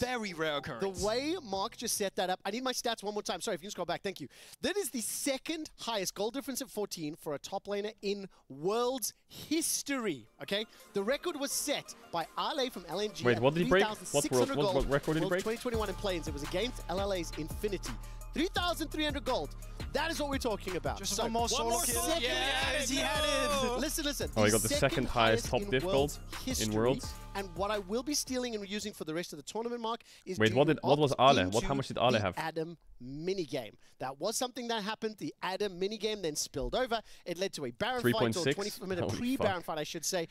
Very rare occurrence. The way Mark just set that up, I need my stats one more time. Sorry, if you can scroll back, thank you. That is the second highest gold difference at 14 for a top laner in World's history, okay? The record was set by Ale from LNG Wait, what did he break? What world- what- gold. what record did he break? 2021 in play-ins. It was against LLA's Infinity. 3,300 gold. That is what we're talking about. Just So, one more solo more kill. second- Yes, he had it. Listen, listen. Oh, he got the second highest top in diff gold in Worlds. And what I will be stealing and using for the rest of the tournament, Mark, is Wait, what did- what was Ale? What- how much did Ale the have? Adam minigame. That was something that happened. The Adam minigame then spilled over. It led to a Baron fight or 3.6? 20 minute Holy pre-Baron fight, I should say.